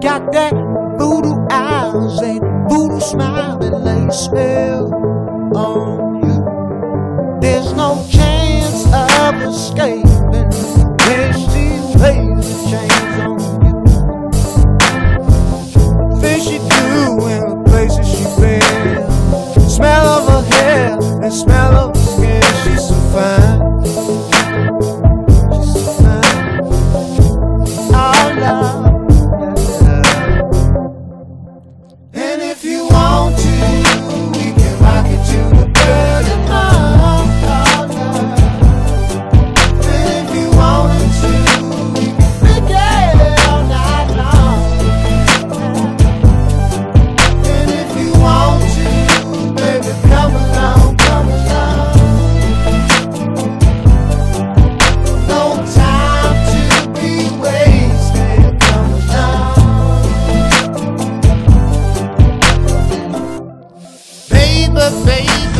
got that voodoo eyes and voodoo smile that lay spell on you. There's no chance of escaping when she plays the chains on you. Things she do in the places she been. Smell of her hair and smell of Baby, baby.